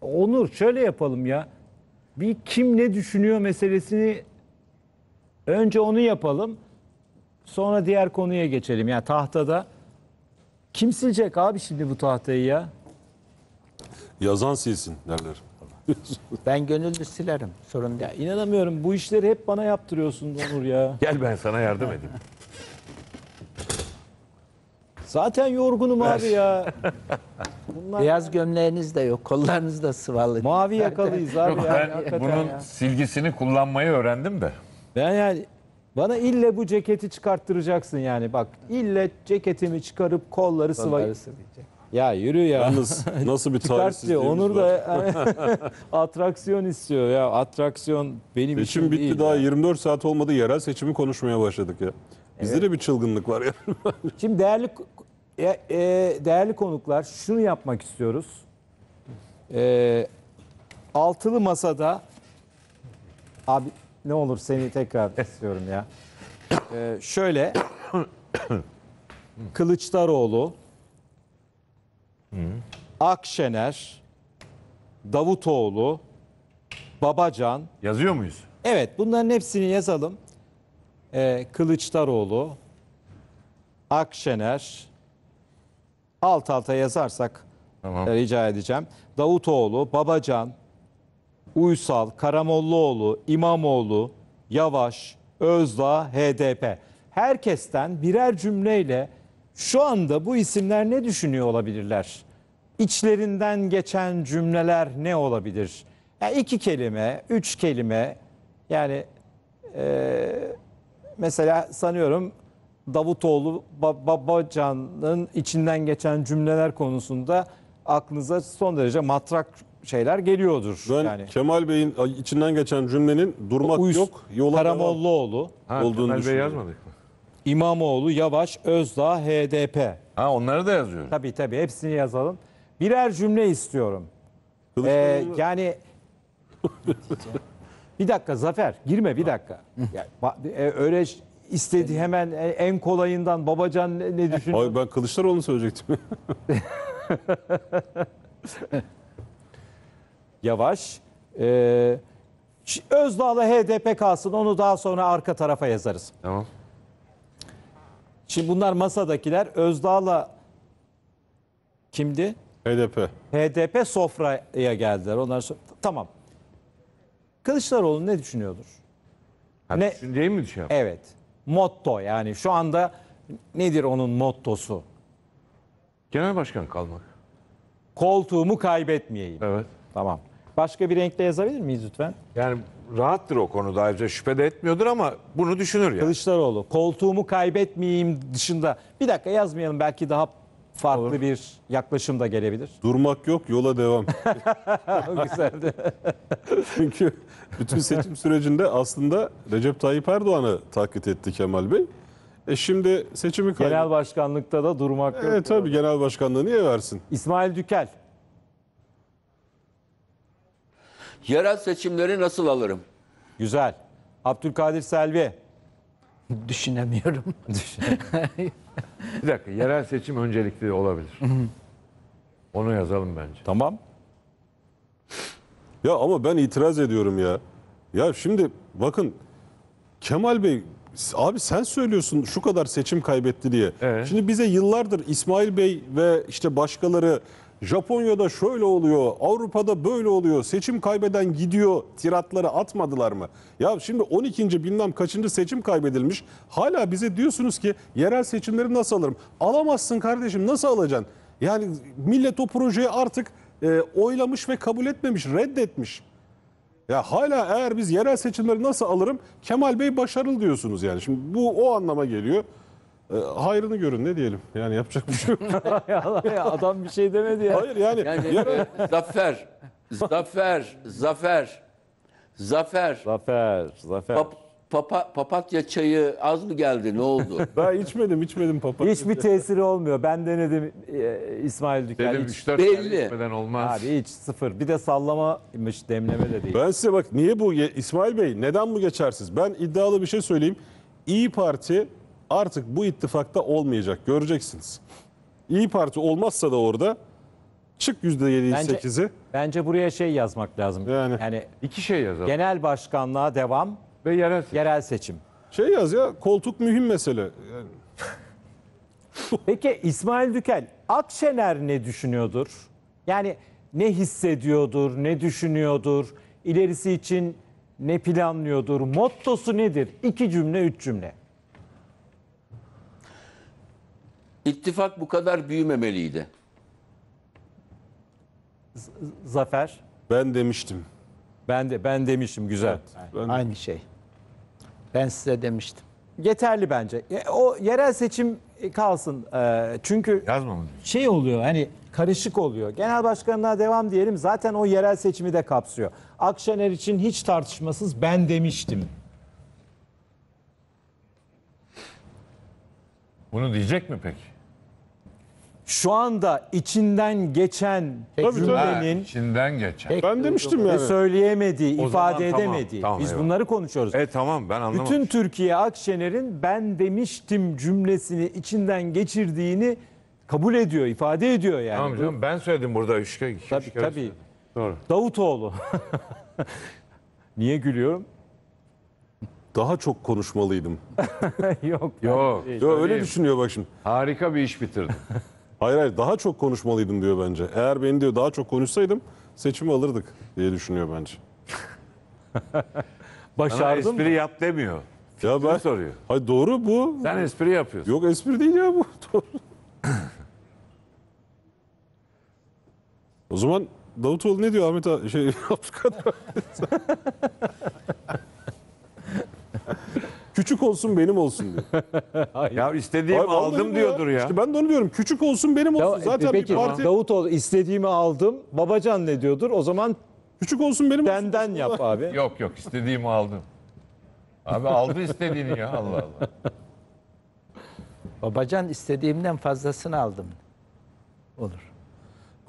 Onur şöyle yapalım ya. Bir kim ne düşünüyor meselesini önce onu yapalım. Sonra diğer konuya geçelim. Yani tahtada kim silecek abi şimdi bu tahtayı ya? Yazan silsin derler. Ben gönüllü silerim. Sorun değil. Ya inanamıyorum bu işleri hep bana yaptırıyorsun Onur ya. Gel ben sana yardım edeyim. Zaten yorgunum abi ya. Bunlar Beyaz gömleğiniz de yok. Kollarınız da sıvalı. mavi yakalıyız abi Yok ben hakikaten bunun ya. silgisini kullanmayı öğrendim de. Ben yani bana ille bu ceketi çıkarttıracaksın yani bak ille ceketimi çıkarıp kolları sıvay. Kolları sıvayacak. Ya yürü ya. Yalnız nasıl bir Çıkart diyor. Onur var. da atraksiyon istiyor ya. Atraksiyon benim Seçim işim bitti değil. daha ya. 24 saat olmadı yerel seçimi konuşmaya başladık ya. Bizde de bir çılgınlık var ya. Şimdi değerli e, e, değerli konuklar şunu yapmak istiyoruz. E, altılı masada abi ne olur seni tekrar istiyorum ya. E, şöyle Kılıçdaroğlu, Akşener, Davutoğlu, Babacan, Yazıyor muyuz? Evet bunların hepsini yazalım. Ee, Kılıçdaroğlu, Akşener, alt alta yazarsak Tamam. e, rica edeceğim. Davutoğlu, Babacan, Uysal, Karamollaoğlu, İmamoğlu, Yavaş, Özdağ, HDP. Herkesten birer cümleyle şu anda bu isimler ne düşünüyor olabilirler? İçlerinden geçen cümleler ne olabilir? Yani iki kelime, üç kelime yani e, mesela sanıyorum Davutoğlu Ba- Babacan'ın içinden geçen cümleler konusunda aklınıza son derece matrak şeyler geliyordur. Ben yani Kemal Bey'in içinden geçen cümlenin durmak Uys- yok, yola Karamollaoğlu, Ha, olduğunu Kemal Bey yazmadık mı? İmamoğlu, Yavaş, Özdağ, HDP. Ha onları da yazıyorum. Tabii tabii hepsini yazalım. Birer cümle istiyorum. Ee, yani bir dakika Zafer girme bir dakika. Yani, e, öyle istedi hemen en kolayından babacan ne, düşünüyor? Ay ben Kılıçdaroğlu'nu söyleyecektim. Yavaş. Ee, Özdağ'la HDP kalsın onu daha sonra arka tarafa yazarız. Tamam. Şimdi bunlar masadakiler Özdağ'la kimdi? HDP. HDP sofraya geldiler. Onlar so- tamam. Kılıçdaroğlu ne düşünüyordur? Ha, Ne- Düşünceyi mi yap? Evet. Motto yani şu anda nedir onun mottosu? Genel başkan kalmak. Koltuğumu kaybetmeyeyim. Evet. Tamam. Başka bir renkle yazabilir miyiz lütfen? Yani rahattır o konuda ayrıca şüphe de etmiyordur ama bunu düşünür yani. Kılıçdaroğlu koltuğumu kaybetmeyeyim dışında bir dakika yazmayalım belki daha farklı bir yaklaşım da gelebilir. Durmak yok, yola devam. Güzeldi. Çünkü bütün seçim sürecinde aslında Recep Tayyip Erdoğan'ı taklit etti Kemal Bey. E şimdi seçimi kaybetti. Genel başkanlıkta da durmak yok. Evet tabii genel başkanlığı niye versin? İsmail Dükel. Yerel seçimleri nasıl alırım? Güzel. Abdülkadir Selvi. Düşünemiyorum. Bir dakika yerel seçim öncelikli olabilir. Onu yazalım bence. Tamam. Ya ama ben itiraz ediyorum ya. Ya şimdi bakın Kemal Bey abi sen söylüyorsun şu kadar seçim kaybetti diye. Evet. Şimdi bize yıllardır İsmail Bey ve işte başkaları Japonya'da şöyle oluyor, Avrupa'da böyle oluyor, seçim kaybeden gidiyor tiratları atmadılar mı? Ya şimdi 12. bilmem kaçıncı seçim kaybedilmiş. Hala bize diyorsunuz ki yerel seçimleri nasıl alırım? Alamazsın kardeşim nasıl alacaksın? Yani millet o projeyi artık e, oylamış ve kabul etmemiş, reddetmiş. Ya hala eğer biz yerel seçimleri nasıl alırım? Kemal Bey başarılı diyorsunuz yani. Şimdi bu o anlama geliyor. E, hayrını görün ne diyelim. Yani yapacak bir şey yok. ya adam bir şey demedi ya. Hayır yani, Yani e, zafer, zafer, zafer, zafer. Zafer, Zafer. Pap- papa- papatya çayı az mı geldi? Ne oldu? ben içmedim içmedim papa. Hiçbir tesiri olmuyor. Ben denedim e, İsmail Dükel. Dedim Hiç, 3-4 belli. tane gitmeden olmaz. abi hiç sıfır. Bir de sallamamış demleme de değil. Ben size bak niye bu İsmail Bey neden bu geçersiz? Ben iddialı bir şey söyleyeyim. İyi Parti artık bu ittifakta olmayacak göreceksiniz. İyi Parti olmazsa da orada Çık %7'yi Bence- 8'i. Bence buraya şey yazmak lazım. Yani. yani İki şey yazalım. genel başkanlığa devam, Ve yerel seçim. yerel seçim. Şey yaz ya koltuk mühim mesele. Yani Peki İsmail Dükel, Akşener ne düşünüyordur? Yani ne hissediyordur, ne düşünüyordur? İlerisi için ne planlıyordur? Mottosu nedir? İki cümle, üç cümle. İttifak bu kadar büyümemeliydi. Zafer, ben demiştim. ben de ben demişim güzel. Ben- Aynı şey. Ben size demiştim. Yeterli bence. E, O yerel seçim kalsın. E, Çünkü Yazmamız. şey oluyor hani karışık oluyor. Genel başkanlığa devam diyelim zaten o yerel seçimi de kapsıyor. Akşener için hiç tartışmasız ben demiştim. Bunu diyecek mi peki? Şu anda içinden geçen Tabii, cümlenin içinden geçen. Ben demiştim ve yani. söyleyemediği, O ifade zaman tamam, edemediği. tamam, Biz eyvallah. bunları konuşuyoruz. E tamam ben anlamadım. Bütün Türkiye Akşener'in ben demiştim cümlesini içinden geçirdiğini kabul ediyor, ifade ediyor yani. Tamam canım ben söyledim burada üç kere. iki- Tabii kere tabii. söyledim. Doğru. Davutoğlu. Niye gülüyorum? Daha çok konuşmalıydım. Yok. Yok. Yo, öyle düşünüyor bak şimdi. Harika bir iş bitirdim. Hayır hayır daha çok konuşmalıydım diyor bence. Eğer ben diyor daha çok konuşsaydım seçimi alırdık diye düşünüyor bence. Sana Başardım. espri yap demiyor. Ya ben soruyor. Hayır doğru bu. Sen espri yapıyorsun. Yok espri değil ya bu. Doğru. o zaman Davutoğlu ne diyor Ahmet abi? Şey Abdülkadir Küçük olsun benim olsun diyor. Ya istediğimi Ay, vallahi aldım diyordur ya. İşte ben de onu diyorum. Küçük olsun benim olsun. Ya, Zaten peki bir parti Davutoğlu istediğimi aldım. Babacan ne diyordur? O zaman küçük olsun benim olsun. benden yap abi. Yok yok istediğimi aldım. Abi aldı istediğini ya Allah Allah. Babacan istediğimden fazlasını aldım. Olur.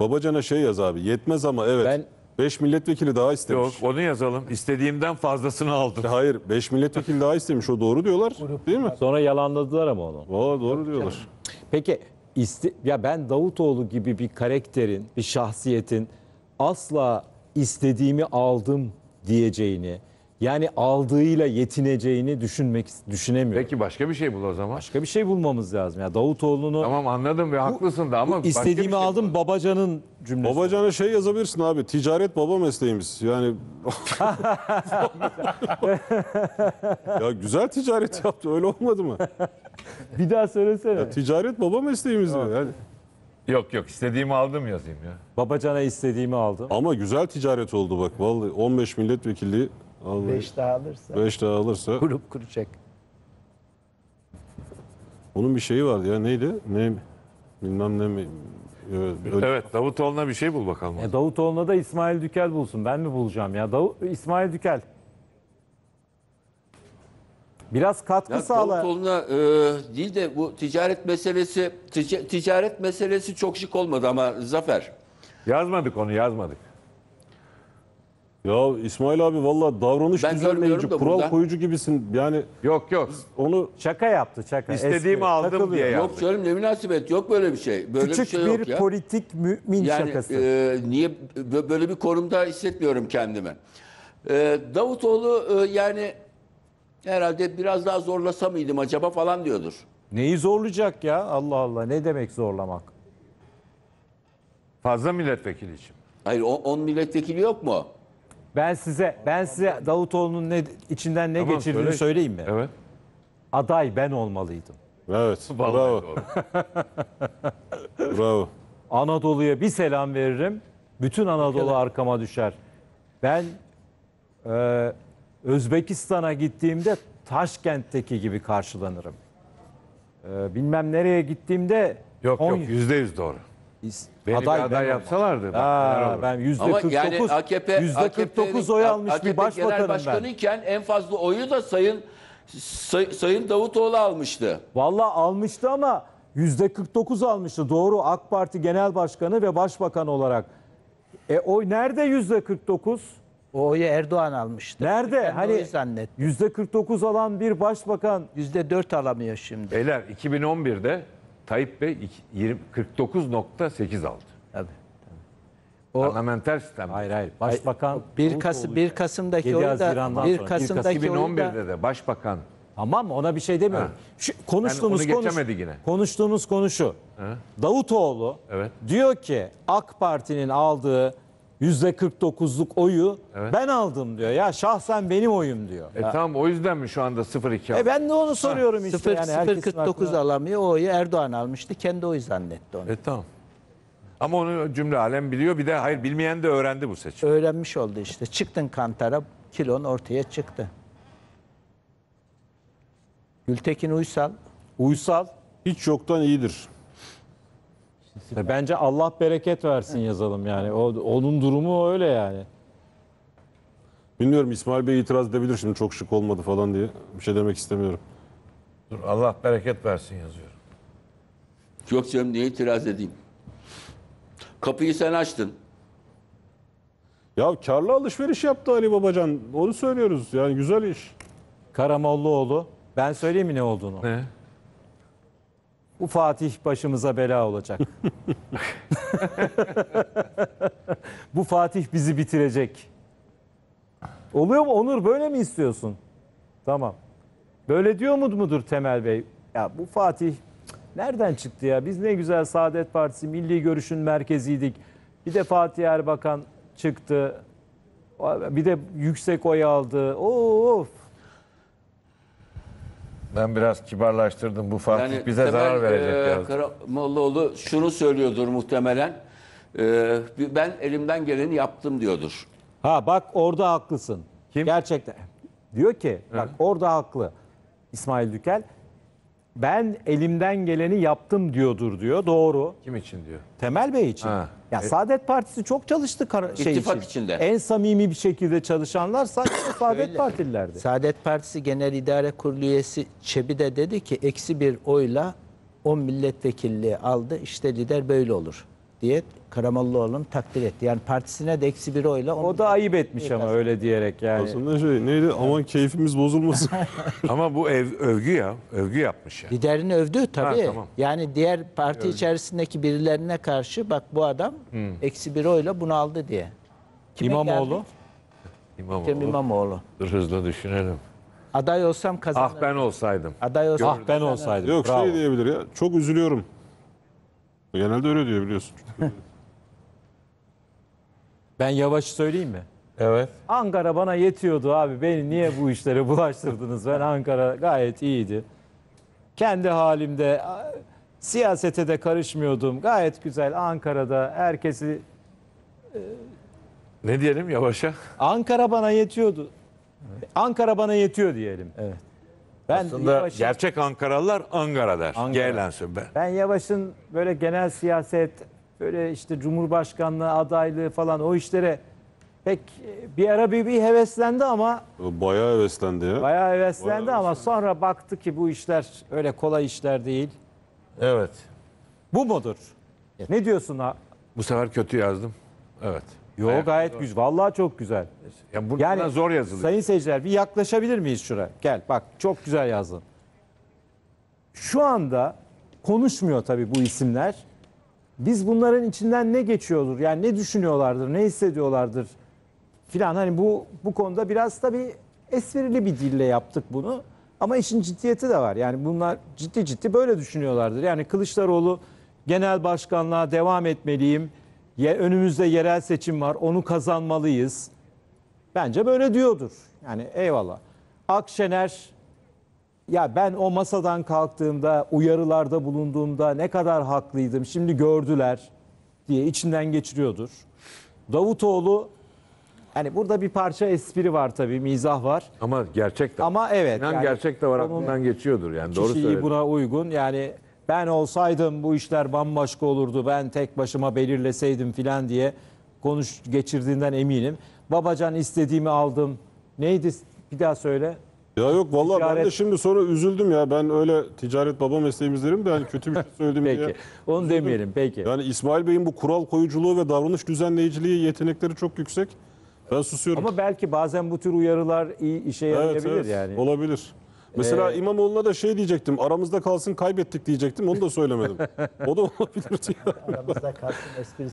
Babacana şey yaz abi. Yetmez ama evet. Ben- 5 milletvekili daha Yok istemiş. onu yazalım. İstediğimden fazlasını aldım. Hayır 5 milletvekili daha istemiş. O doğru diyorlar. Değil mi? Sonra yalanladılar ama onu. Aa, doğru diyorlar. Peki iste, ya ben Davutoğlu gibi bir karakterin, bir şahsiyetin asla istediğimi aldım diyeceğini, yani aldığıyla yetineceğini düşünmek düşünemiyorum. Peki başka bir şey bul o zaman. Başka bir şey bulmamız lazım. Ya Davutoğlu'nu Tamam anladım ve haklısın da ama başka bir istediğimi şey aldım Babacan'ın cümlesi. Babacana şey yazabilirsin abi. Ticaret baba mesleğimiz. Yani ya güzel ticaret yaptı. Öyle olmadı mı? Bir daha söylesene. Ticaret baba mesleğimiz diyor. Yani. Yok yok istediğimi aldım yazayım ya. Babacan'a istediğimi aldım. Ama güzel ticaret oldu bak. Vallahi 15 milletvekilliği vallahi 5 Beş daha alırsa daha alırsa. grup kuracak. Onun bir şeyi vardı ya neydi? Ne bilmem ne mi? Evet, öyle- Evet Davutoğlu'na bir şey bul bakalım. E, Davutoğlu'na da İsmail Dükel bulsun. Ben mi bulacağım ya? Davu İsmail Dükel. Biraz katkı Ya sağla. Davutoğlu'na e, değil de bu ticaret meselesi tic- ticaret meselesi çok şık olmadı ama Zafer. Yazmadık onu yazmadık. Ya İsmail abi vallahi davranış Ben düzenleyici, görmüyorum da kural buradan. koyucu gibisin. Yani Yok yok. onu Şaka yaptı şaka. İstediğimi Espri. aldım Takılıyor. diye ya. Yok canım ne münasebet yok böyle bir şey. Böyle Küçük bir şey yok ya. politik mümin Yani şakası. e, niye bö- böyle bir konumda hissetmiyorum kendimi. E, Davutoğlu e, yani herhalde biraz daha zorlasa mıydım acaba falan diyordur. Neyi zorlayacak ya? Allah Allah. Ne demek zorlamak? Fazla milletvekili için. Hayır 10 milletvekili yok mu? Ben size ben size Davutoğlu'nun ne içinden ne Tamam, geçirdiğini söyle. söyleyeyim mi? Evet. Aday ben olmalıydım. evet. Bravo. doğru. Bravo. Anadolu'ya bir selam veririm. Bütün Anadolu arkama düşer. Ben e, Özbekistan'a gittiğimde Taşkent'teki gibi karşılanırım. E, bilmem nereye gittiğimde Yok on- yok yüzde yüz doğru. İs- Beni aday bir aday ben yapsalardı. Aa, ben yüzde Ama 49, yani AKP yüzde 49 oy almış AKP bir başbakanım genel ben. başkanıyken en fazla oyu da Sayın Say- Sayın Davutoğlu almıştı. Vallahi almıştı ama yüzde 49 almıştı. Doğru AK Parti Genel Başkanı ve Başbakan olarak. E oy nerede yüzde 49? O oyu Erdoğan almıştı. Nerede? Ben hani zannettim. yüzde 49 alan bir başbakan Yüzde dört alamıyor şimdi. Beyler 2011'de Tayyip Bey iki- yirmi- 49.8 aldı. Tabii. Parlamenter sistem. Hayır hayır. Başbakan 1 Kasım 1 Kasım'daki 7 oyu da Haziran'dan 1 sonra. Kasım'daki oyu da 2011'de de başbakan Tamam mı? Ona bir şey demiyorum. Ha. Şu, konuştuğumuz Yani onu konuş, yine. konuştuğumuz konu şu. Davutoğlu Evet. diyor ki AK Parti'nin aldığı %49'luk oyu Evet. ben aldım diyor. Ya şahsen benim oyum diyor. E tamam o yüzden mi şu anda 0-2 E ben de onu soruyorum işte. 0 yani herkesin 049 aklına- alamıyor. O oyu Erdoğan almıştı. Kendi oyu zannetti onu. E tamam. Ama onu cümle alem biliyor. Bir de hayır bilmeyen de öğrendi bu seçim. Öğrenmiş oldu işte. Çıktın kantara kilon ortaya çıktı. Gültekin Uysal Uysal. Hiç yoktan iyidir. E Bence Allah bereket versin yazalım yani. O, onun durumu öyle yani. Bilmiyorum İsmail Bey itiraz edebilir şimdi çok şık olmadı falan diye. Bir şey demek istemiyorum. Dur, Allah bereket versin yazıyor. Yok canım niye itiraz edeyim? Kapıyı sen açtın. Ya karlı alışveriş yaptı Ali Babacan. Onu söylüyoruz. Yani güzel iş. Karamollaoğlu. Ben söyleyeyim mi ne olduğunu? Ne? Bu Fatih başımıza bela olacak. Bu Fatih bizi bitirecek. Oluyor mu Onur böyle mi istiyorsun? Tamam. Böyle diyor mu mudur Temel Bey? Ya bu Fatih nereden çıktı ya? Biz ne güzel Saadet Partisi milli görüşün merkeziydik. Bir de Fatih Erbakan çıktı. Bir de yüksek oy aldı. Of. Ben biraz kibarlaştırdım. Bu Fatih Yani bize Temel, zarar verecek e. Karamollaoğlu şunu söylüyordur muhtemelen. E, ben elimden geleni yaptım diyordur. Ha bak orada haklısın. Kim? Gerçekten. Diyor ki bak orada haklı İsmail Dükel. Ben elimden geleni yaptım diyordur diyor. Doğru. Kim için diyor. Temel Bey için. Ha. Ya Saadet Partisi çok çalıştı kara- şey İttifak için. içinde. En samimi bir şekilde çalışanlar sadece Saadet Partililerdi. Saadet Partisi Genel İdare Kurulu üyesi Çebi de dedi ki eksi bir oyla 10 milletvekilliği aldı. İşte lider böyle olur diye Karamollaoğlu'nu takdir etti. Yani partisine de eksi bir oyla 10 O da ayıp etmiş ama öyle diyerek yani. Aslında şey neydi? Aman keyfimiz bozulmasın. Ama bu ev, övgü ya. Övgü yapmış ya. Liderini övdü tabii. Ha, tamam. Yani diğer parti içerisindeki birilerine karşı bak bu adam eksi bir oyla bunu aldı diye. Kime İmamoğlu. geldik? İmamoğlu. Ekrem İmamoğlu. Dur hızlı düşünelim. Aday olsam kazanırım. Ah ben olsaydım. Aday olsam Ah ben olsaydım. Yok Bravo. şey diyebilir ya. Çok üzülüyorum. Genelde öyle diyor biliyorsun. Ben yavaş söyleyeyim mi? Evet. Ankara bana yetiyordu abi. Beni niye bu işlere bulaştırdınız? Ben Ankara gayet iyiydi. Kendi halimde siyasete de karışmıyordum. Gayet güzel Ankara'da herkesi Ne diyelim yavaşa? Ankara bana yetiyordu. Ankara bana yetiyor diyelim. Evet. Ben Aslında Yavaş'ın, gerçek Ankaralılar Angara der. Ankara. Geylensin be. ben Yavaş'ın böyle genel siyaset, böyle işte Cumhurbaşkanlığı adaylığı falan o işlere pek e, bir ara bir, bir heveslendi ama Bayağı heveslendi ya. bayağı heveslendi Bayağı ama sonra baktı ki bu işler öyle kolay işler değil. Evet. Bu mudur? Ne diyorsun ha? Bu sefer kötü yazdım. Evet. Yo Ayak- gayet güzel. Vallahi çok güzel. Ya bu Yani zor yazılıyor. Sayın seyirciler bir yaklaşabilir miyiz şuraya? Gel bak çok güzel yazdın. Şu anda konuşmuyor tabii bu isimler. Biz bunların içinden ne geçiyordur? Yani ne düşünüyorlardır, ne hissediyorlardır filan. Hani bu bu konuda biraz tabii esprili bir dille yaptık bunu. Ama işin ciddiyeti de var. Yani bunlar ciddi ciddi böyle düşünüyorlardır. Yani Kılıçdaroğlu genel başkanlığa devam etmeliyim. Ye- Önümüzde yerel seçim var. Onu kazanmalıyız. Bence böyle diyordur. Yani eyvallah. Akşener ya ben o masadan kalktığımda, uyarılarda bulunduğumda ne kadar haklıydım. Şimdi gördüler diye içinden geçiriyordur. Davutoğlu hani burada bir parça espri var tabii, mizah var. Ama gerçek de. Ama evet. İnan yani gerçek de var aklından geçiyordur yani. Doğru söyledin. buna uygun. Yani ben olsaydım bu işler bambaşka olurdu. Ben tek başıma belirleseydim filan diye konuş geçirdiğinden eminim. Babacan istediğimi aldım. Neydi? Bir daha söyle. Ya yok vallahi ben de Ticaret- şimdi sonra üzüldüm ya. Ben öyle ticaret baba mesleğimiz derim de hani kötü bir şey söyledim Peki. diye. Onu demeyelim. Peki. Yani İsmail Bey'in bu kural koyuculuğu ve davranış düzenleyiciliği yetenekleri çok yüksek. Ben susuyorum. Ama belki bazen bu tür uyarılar iyi işe evet, yarayabilir evet, yani. olabilir. Mesela İmamoğlu'na da şey diyecektim. Aramızda kalsın kaybettik diyecektim. Onu da söylemedim. o da olabilirdi. ya. Aramızda kalsın esprisi